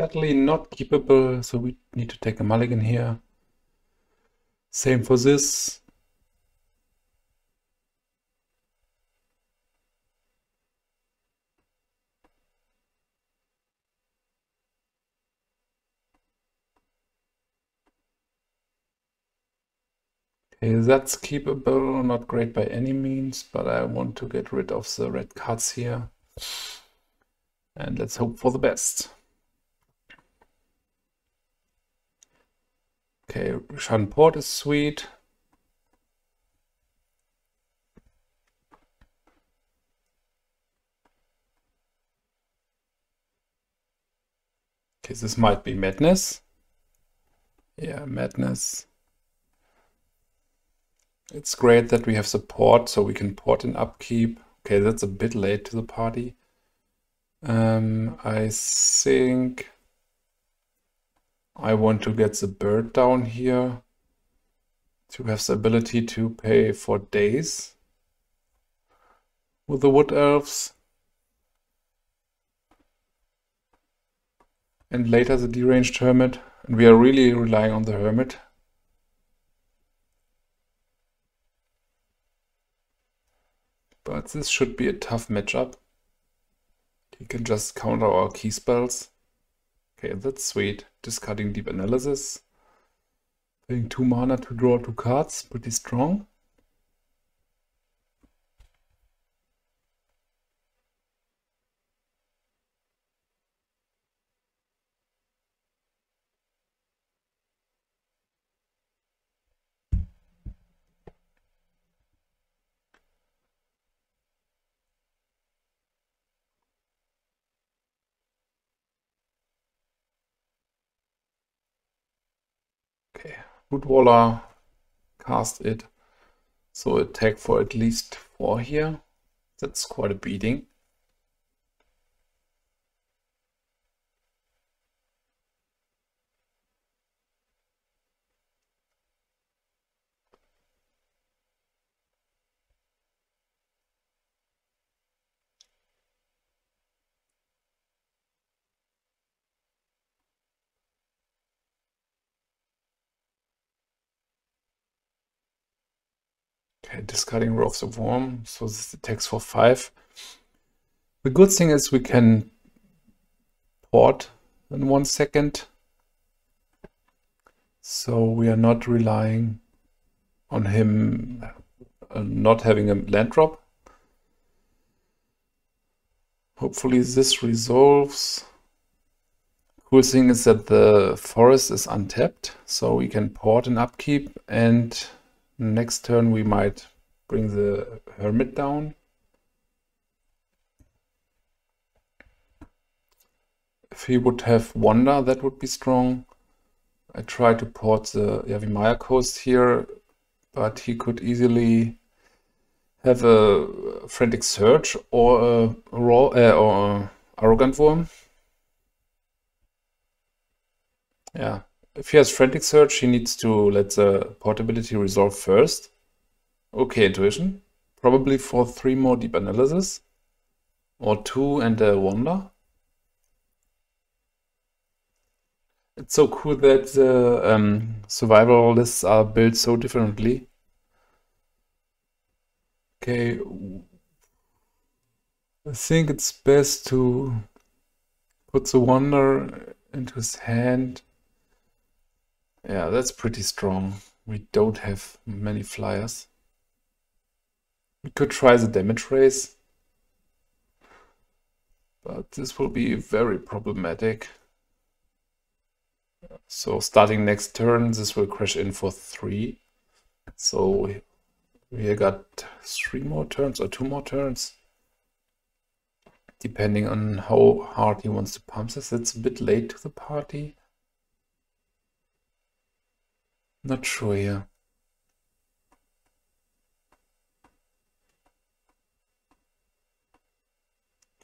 Sadly not keepable, so we need to take a mulligan here. Same for this. Okay, that's keepable, not great by any means, but I want to get rid of the red cards here. And let's hope for the best. Okay, Shan Port is sweet. Okay, this might be madness. Yeah, madness. It's great that we have support, so we can port in upkeep. Okay, that's a bit late to the party. Um, I think I want to get the bird down here to have the ability to pay for days with the wood elves. And later the deranged hermit. And we are really relying on the hermit But this should be a tough matchup. He can just counter our key spells. Okay, that's sweet. Discarding Deep Analysis. Paying 2 mana to draw 2 cards, pretty strong. Okay, Woodwaller cast it. So attack for at least four here. That's quite a beating. Okay, discarding Roar of the Wurm, so this attacks for 5. The good thing is we can port in one second. So we are not relying on him uh, not having a land drop. Hopefully this resolves. Cool thing is that the forest is untapped, so we can port and upkeep and Next turn we might bring the Hermit down. If he would have Wonder, that would be strong. I try to port the Yavimaya coast here, but he could easily have a Frantic Search or a, raw, uh, or a Arrogant Wurm. Yeah, if he has Frantic search, he needs to let the portability resolve first. Okay, Intuition. Probably for three more Deep Analysis. Or two and a Wonder. It's so cool that the um, survival lists are built so differently. Okay, I think it's best to put the Wonder into his hand yeah, that's pretty strong. We don't have many flyers. We could try the damage race. But this will be very problematic. So starting next turn, this will crash in for 3. So we got 3 more turns or 2 more turns. Depending on how hard he wants to pump this. It's a bit late to the party. Not sure here.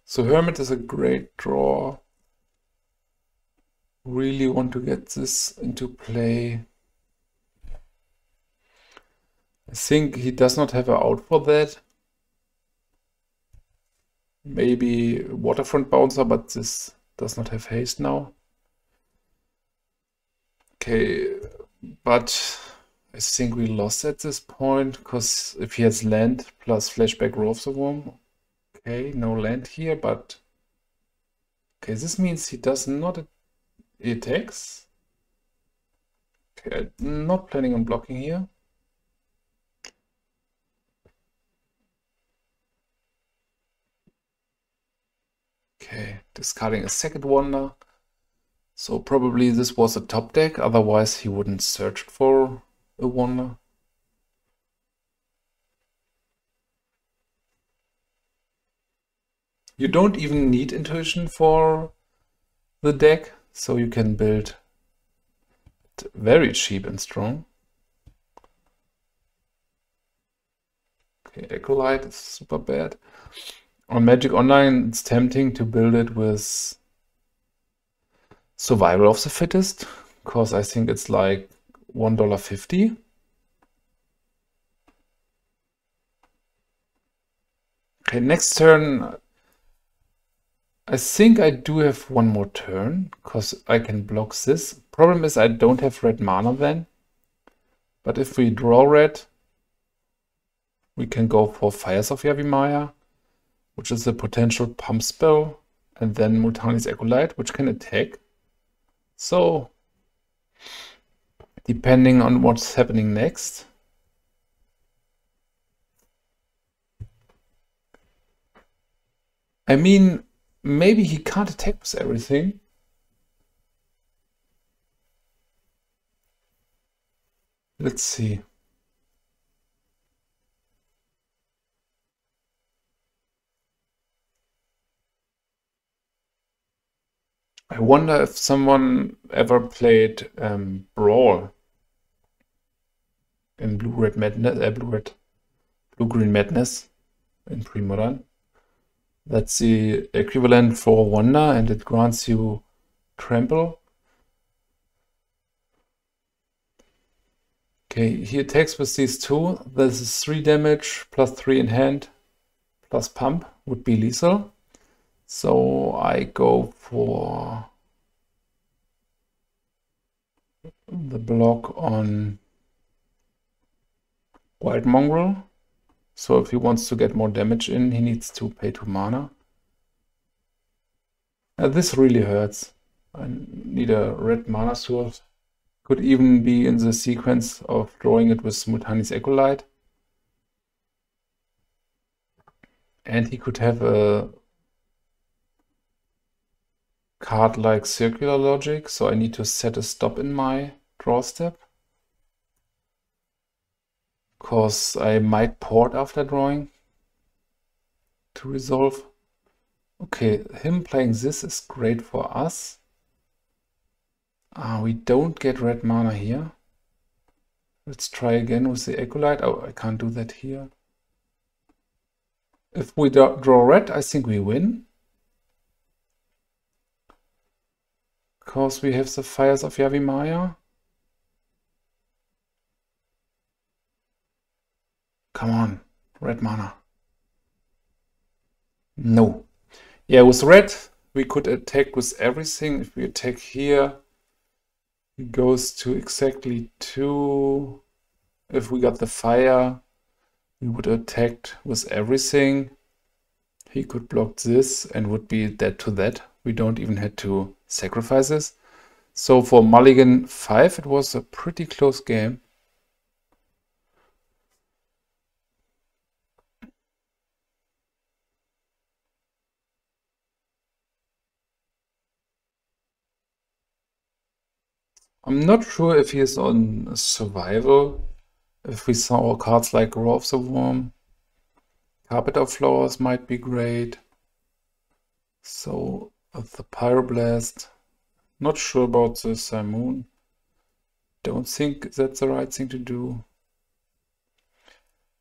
So Hermit is a great draw. Really want to get this into play. I think he does not have an out for that. Maybe Waterfront Bouncer, but this does not have haste now. Okay, but I think we lost at this point because if he has land plus flashback Roar of the Wurm, okay, no land here, but okay, this means he does not attacks. Okay, I'm not planning on blocking here. Okay, discarding a second wonder. So probably this was a top deck, otherwise he wouldn't search for a wonder. You don't even need intuition for the deck, so you can build very cheap and strong. Okay, Acolyte is super bad. On Magic Online, it's tempting to build it with Survival of the Fittest, because I think it's like $1.50. Okay, next turn, I think I do have one more turn, because I can block this. Problem is I don't have red mana then. But if we draw red, we can go for Fires of Yavimaya which is a potential pump spell, and then Multani's Acolyte, which can attack. So, depending on what's happening next, I mean, maybe he can't attack with everything. Let's see. I wonder if someone ever played um, Brawn in Blue Red Madness, uh, Blue Red, Blue Green Madness in pre-modern. That's the equivalent for Wonder, and it grants you Trample. Okay, he attacks with these two. This is 3 damage, plus 3 in hand, plus pump would be lethal. So I go for the block on Wild Mongrel. So if he wants to get more damage in, he needs to pay 2 mana. Uh, this really hurts. I need a red mana source. Could even be in the sequence of drawing it with Multani's Acolyte. And he could have a card like circular logic, so I need to set a stop in my draw step. Because I might port after drawing to resolve. Okay, him playing this is great for us. Ah, we don't get red mana here. Let's try again with the Acolyte. Oh, I can't do that here. If we draw red, I think we win. Because we have the fires of Yavimaya. Come on, red mana. No. Yeah, with red, we could attack with everything. If we attack here, it goes to exactly two. If we got the fire, we would attack with everything. He could block this and would be dead to that. We don't even have to sacrifices. So for Mulligan 5, it was a pretty close game. I'm not sure if he is on survival. If we saw cards like Roar of the Wurm, Carpet of Flowers might be great. So the Pyroblast. Not sure about the Simoon. Don't think that's the right thing to do.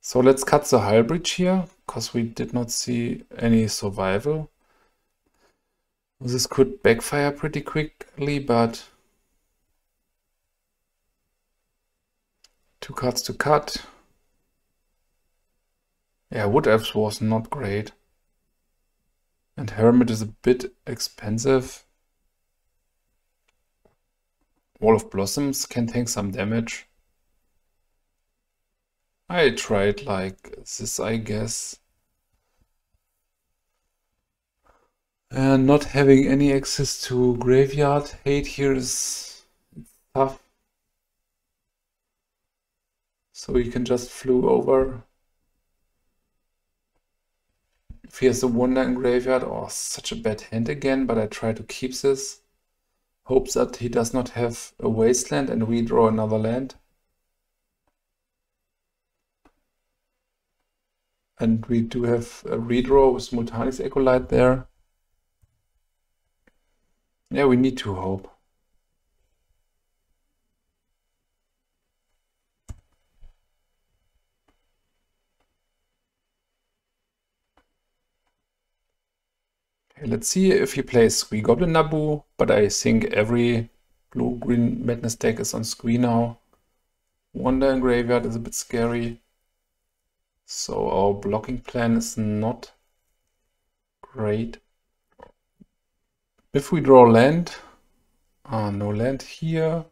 So let's cut the Breach here, because we did not see any survival. This could backfire pretty quickly, but two cards to cut. Yeah, Wood Elves was not great. And Hermit is a bit expensive. Wall of Blossoms can take some damage. I tried like this, I guess. And not having any access to graveyard hate here is tough. So you can just flew over. If he has a wonder in graveyard, oh, such a bad hand again, but I try to keep this. Hopes that he does not have a wasteland and we draw another land. And we do have a redraw with Multani's Acolyte there. Yeah, we need to hope. Let's see if he plays Squee Goblin Nabob, but I think every blue-green Madness deck is on Squee now. Wonder in Graveyard is a bit scary. So our blocking plan is not great. If we draw land, ah, no land here.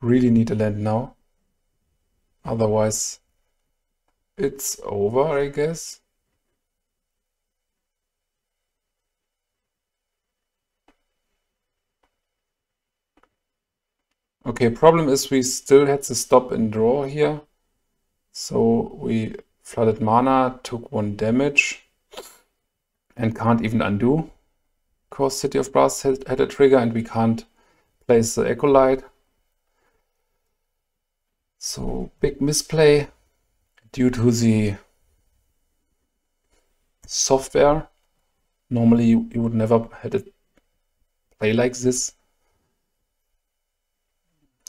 Really need a land now. Otherwise, it's over, I guess. Okay, problem is we still had the stop and draw here. So we flooded mana, took one damage, and can't even undo. Because City of Brass had, a trigger and we can't place the Acolyte. So big misplay due to the software. Normally you would never had it play like this.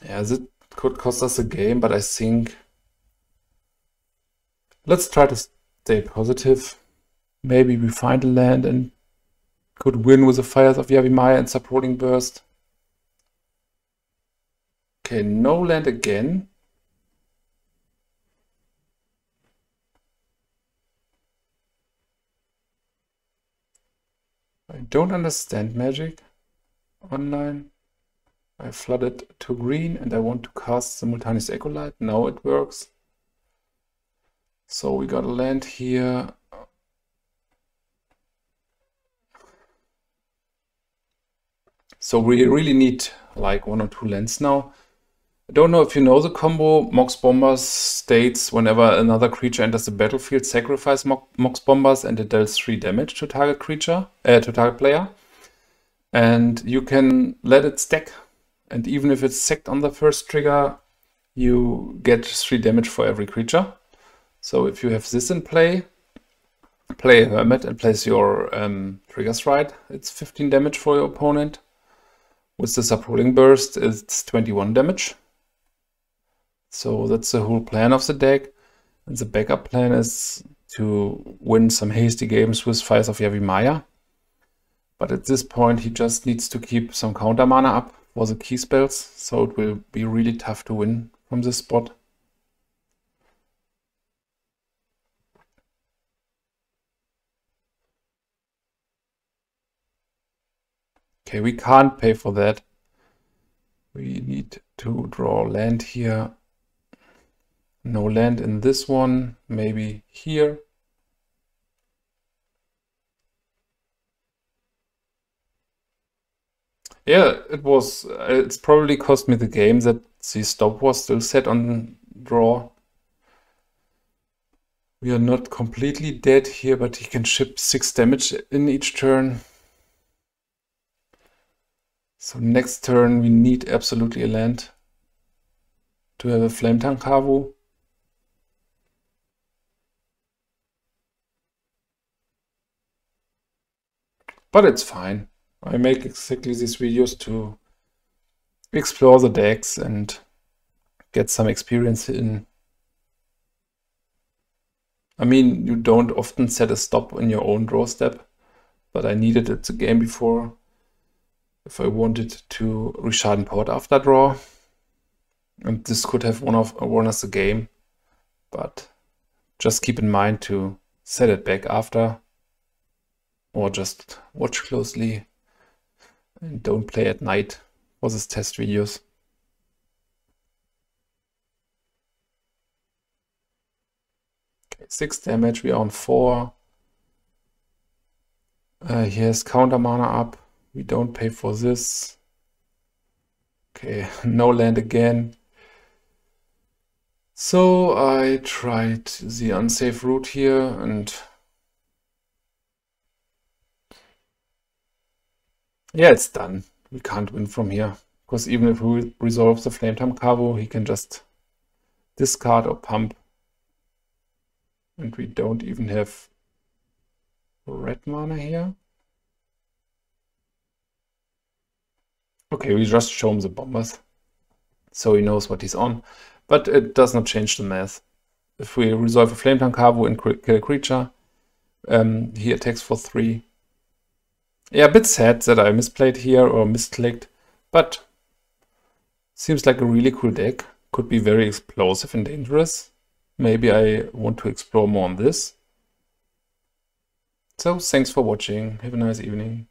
Yeah, it could cost us a game, but I think let's try to stay positive. Maybe we find a land and could win with the Fires of Yavimaya and Saproling Burst. Okay, no land again. I don't understand magic online. I flooded to green and I want to cast Simultaneous Acolyte. Now it works. So we got a land here. So we really need like one or two lands now. I don't know if you know the combo. Mogg Bombers states whenever another creature enters the battlefield, sacrifice Mogg Bombers and it deals 3 damage to target creature, uh, to target player. And you can let it stack and even if it's sacked on the first trigger, you get 3 damage for every creature. So if you have this in play, play a Hermit and place your um, triggers right, it's 15 damage for your opponent. With the Saproling Burst, it's 21 damage. So that's the whole plan of the deck. And the backup plan is to win some hasty games with Fires of Yavimaya. But at this point, he just needs to keep some counter mana up for the key spells, so it will be really tough to win from this spot. Okay, we can't pay for that. We need to draw land here. No land in this one, maybe here. Yeah, it was. Uh, it's probably cost me the game that the stop was still set on draw. We are not completely dead here, but he can ship 6 damage in each turn. So next turn we need absolutely a land to have a Flametongue Kavu. But it's fine. I make exactly these videos to explore the decks and get some experience in. I mean, you don't often set a stop in your own draw step, but I needed it the game before if I wanted to Rishadan Port after draw. And this could have won, of, won us the game, but just keep in mind to set it back after or just watch closely And don't play at night for this test videos. Okay, six damage, we are on four. Uh, here's counter mana up. We don't pay for this. Okay, no land again. So I tried the unsafe route here and yeah, it's done. We can't win from here because even if we resolve the Flametongue Kavu, he can just discard or pump and we don't even have red mana here. Okay, we just show him the bombers so he knows what he's on. But it does not change the math. If we resolve a Flametongue Kavu and kill a creature, um, he attacks for 3. Yeah, a bit sad that I misplayed here or misclicked, but seems like a really cool deck. Could be very explosive and dangerous. Maybe I want to explore more on this. So thanks for watching. Have a nice evening.